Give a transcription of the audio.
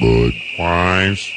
Budweiser.